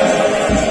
Amen.